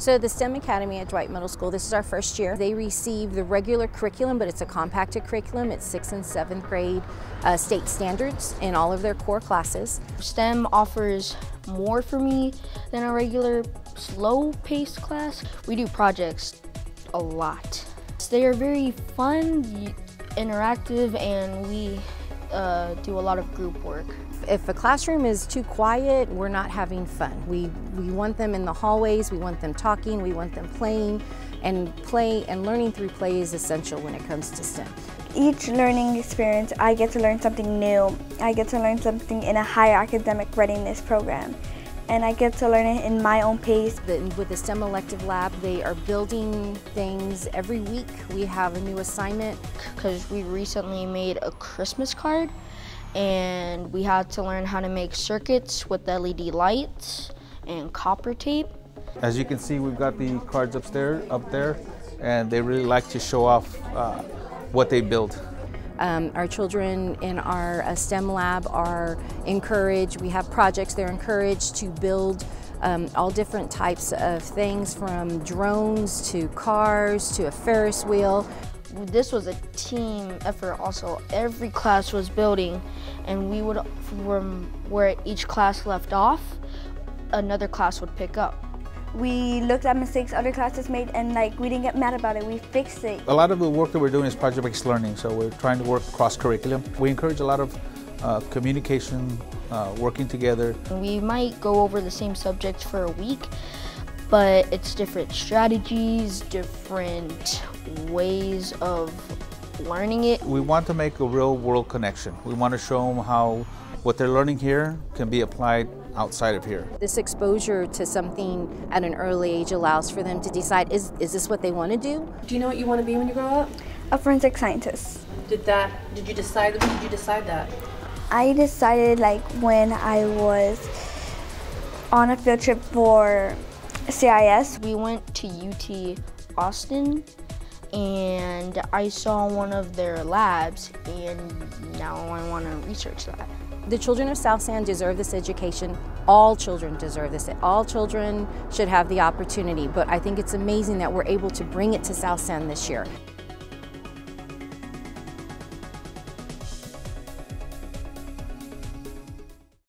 So the STEM Academy at Dwight Middle School, this is our first year. They receive the regular curriculum, but it's a compacted curriculum. It's sixth and seventh grade uh, state standards in all of their core classes. STEM offers more for me than a regular slow-paced class. We do projects a lot. They are very fun, interactive, and we uh, do a lot of group work. If a classroom is too quiet, we're not having fun. We, we want them in the hallways, we want them talking, we want them playing, and play and learning through play is essential when it comes to STEM. Each learning experience, I get to learn something new. I get to learn something in a higher academic readiness program and I get to learn it in my own pace. With the STEM Elective Lab, they are building things every week. We have a new assignment. Because we recently made a Christmas card and we had to learn how to make circuits with LED lights and copper tape. As you can see, we've got the cards upstairs, up there, and they really like to show off uh, what they build. Um, our children in our uh, STEM lab are encouraged, we have projects, they're encouraged to build um, all different types of things from drones to cars to a Ferris wheel. This was a team effort also. Every class was building and we would, from where each class left off, another class would pick up we looked at mistakes other classes made and like we didn't get mad about it, we fixed it. A lot of the work that we're doing is project-based learning, so we're trying to work cross-curriculum. We encourage a lot of uh, communication, uh, working together. We might go over the same subject for a week, but it's different strategies, different ways of learning it. We want to make a real world connection. We want to show them how what they're learning here can be applied outside of here. This exposure to something at an early age allows for them to decide, is, is this what they want to do? Do you know what you want to be when you grow up? A forensic scientist. Did that, did you decide, when did you decide that? I decided like when I was on a field trip for CIS. We went to UT Austin and I saw one of their labs and now I want to research that. The children of South San deserve this education. All children deserve this. All children should have the opportunity, but I think it's amazing that we're able to bring it to South San this year.